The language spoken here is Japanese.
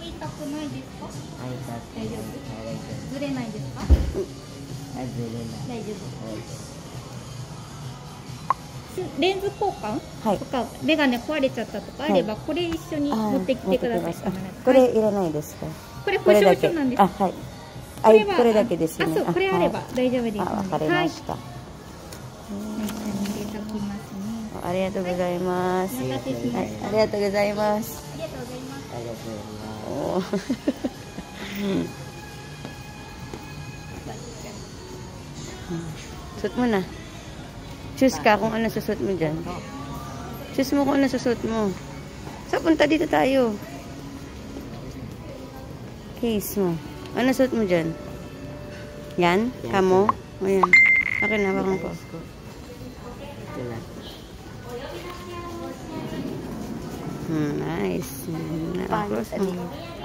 こ痛くないですか？大丈夫？ずれないですか？ずれない。大丈夫。はいレンズ交換？はい。とかメガネ壊れちゃったとかあれば、これ一緒に持ってきてください。これいらないですか？これ保証書なんですあはい。れはこれだけですよね。あそうこれあれば大丈夫ですわかりました、ありがとうございます、いありがとうございます Aloe vera. Oo. Suot mo na. Choose ka kung ano susuot mo dyan. Choose mo kung ano susuot mo. So, punta dito tayo. Case mo. Ano suot mo dyan? Yan? Kamo? O yan. Akin na, bakang ko. Ito lang. Mm, nice. Mm,